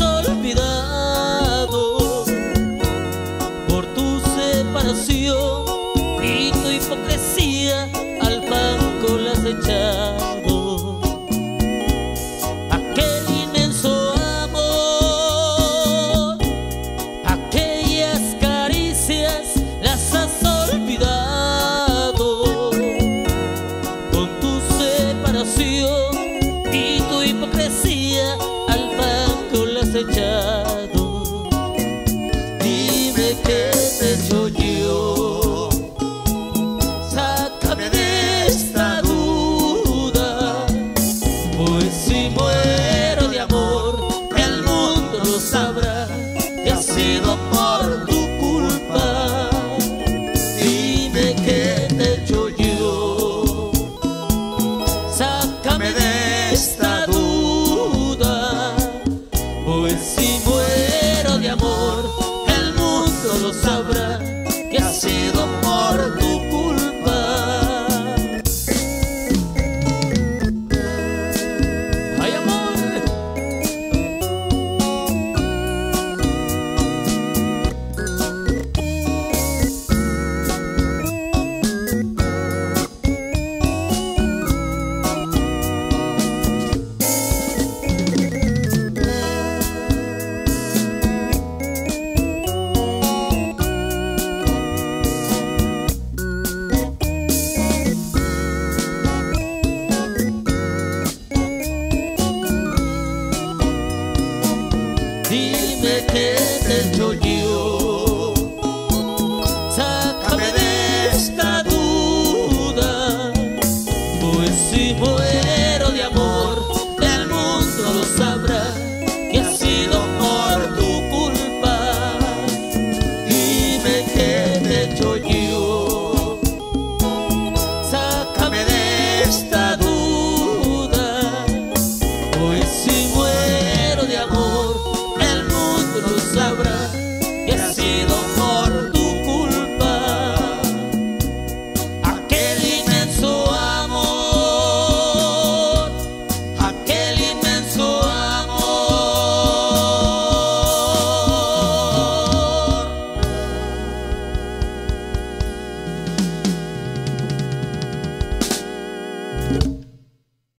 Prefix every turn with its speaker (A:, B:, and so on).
A: olvidados por tu separación y tu hipocresía al banco las has echado. Aquel inmenso amor, aquellas caricias las has olvidado con tu separación y tu hipocresía. Santo. que te he. Sácame de esta duda, pues si muero de amor, el mundo lo sabrá que ha sido por tu culpa. Dime que te he.